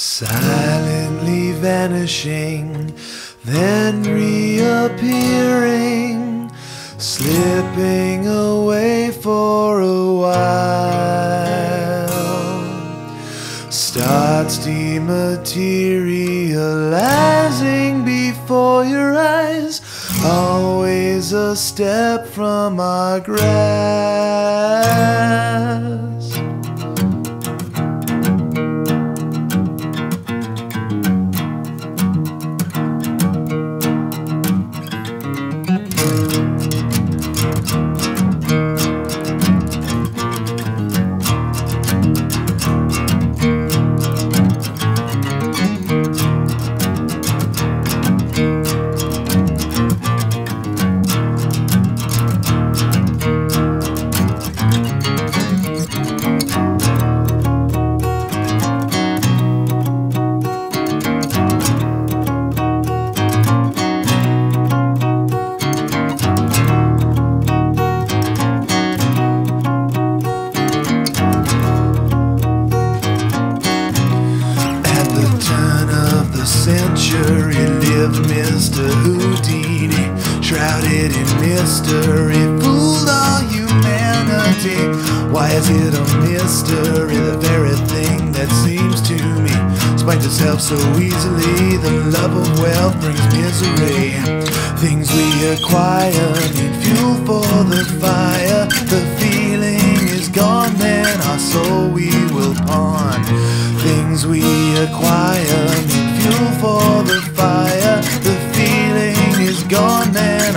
Silently vanishing, then reappearing, slipping away for a while. Starts dematerializing before your eyes, always a step from our grasp. Shrouded mystery, fooled all humanity. Why is it a mystery? The very thing that seems to me explains itself so easily. The love of wealth brings misery. Things we acquire need fuel for the fire. The feeling is gone, then our soul we will pawn. Things we acquire need fuel for the fire. The feeling is gone, then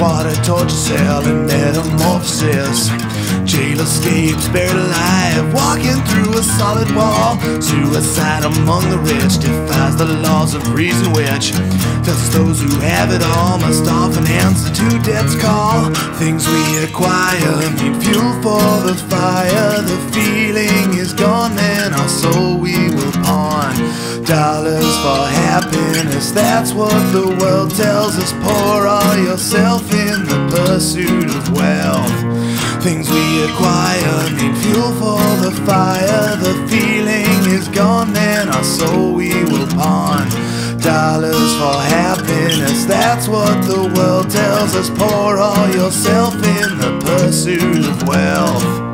water torture cell and metamorphosis. Jail escapes buried alive, walking through a solid wall. Suicide among the rich defies the laws of reason, which tells those who have it all must often answer to death's call. Things we acquire need fuel for the fire. The feeling is gone, then our soul we. Dollars for happiness, that's what the world tells us. Pour all yourself in the pursuit of wealth. Things we acquire need fuel for the fire. The feeling is gone, then our soul we will pawn. Dollars for happiness, that's what the world tells us. Pour all yourself in the pursuit of wealth.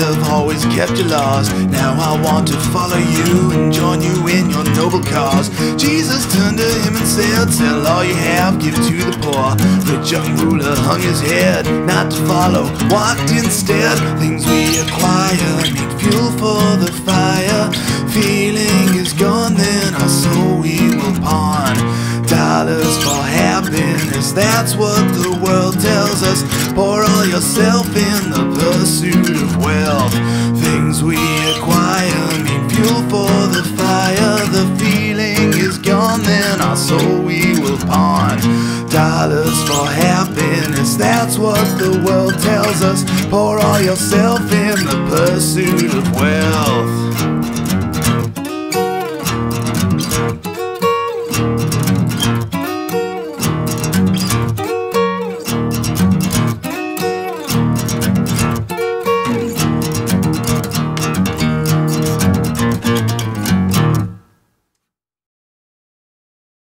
Have always kept your laws. Now I want to follow you and join you in your noble cause. Jesus turned to him and said, Sell all you have, give to the poor. Rich young ruler hung his head, not to follow, walked instead. Things we acquire need fuel for the fire. Feeling is gone, then our soul we will pawn. Dollars for happiness, that's what the world tells us. Pour all yourself in the pursuit of wealth. Things we acquire need fuel for the fire. The feeling is gone, then our soul we will pawn. Dollars for happiness, that's what the world tells us. Pour all yourself in the pursuit of wealth.